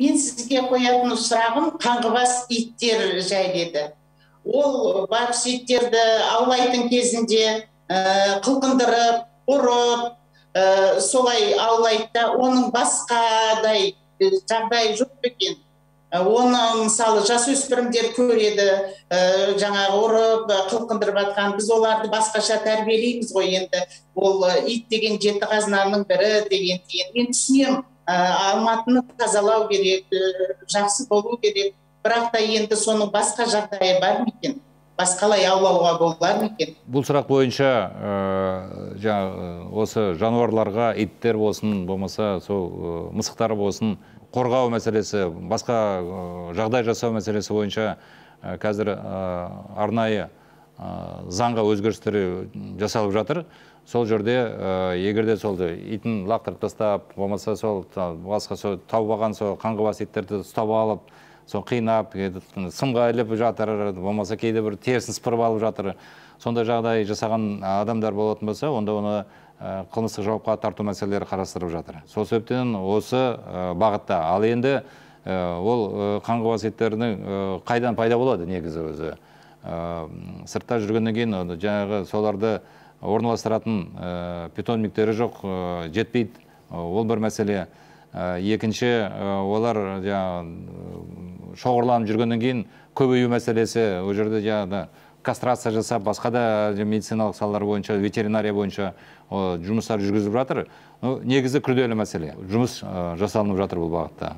мен сізге қоятын сұрағым қаңғыбас иттер жайлы еді. Ол байғұс иттерді аулайтын кезінде ә, қылқындырып ұрып ә, солай аулайды да оның басқадай жағдайы жоқ екен? Оны мысалы жасөспірімдер көреді ә, жаңағы ұрып қылқындырып жатқан біз оларды басқаша тәрбиелейміз ғой енді. Ол ит деген жеті қазынаның бірі деген деген мен түсінемін. Алматыны тазалау керек жақсы болу керек. Бірақ та енді соның басқа жағдайы бар ма екен? Басқалай аулауға болар ма екен? Бұл сұрақ бойынша жаңағы осы жануарларға иттер болсын болмаса сол мысықтар болсын қорғау мәселесі басқа жағдай жасау мәселесі бойынша қазір арнайы заңға өзгерістер жасалып жатыр. Сол жерде егерде сол итін лақтырып тастап болмаса сол басқа сол тауып алған сол қаңғыбас иттерді ұстап алып сол қинап сымға іліп жатыр болмаса кейде бір терісін сыпырып алып жатыр. Сондай жағдай жасаған адамдар болатын болса онда оны қылмыстық жауапқа тарту мәселелері қарастырып жатыр. Сол себептен осы бағытта. Ал енді ол қаңғыбас иттердің қайдан пайда болады негізі өзі? Сыртта жүргеннен кейін жаңағы соларды орналастыратын питомниктері жоқ жетпейді. Ол бір мәселе. Екінші олар жаңағы шоғырланып жүргеннен кейін көбею мәселесі ол жерде жаңағы кастрация жасап басқа да медициналық салалар бойынша ветеринария бойынша жұмыстар жүргізіліп жатыр. Негізі күрделі мәселе. Жұмыс жасалынып жатыр бұл бағытта.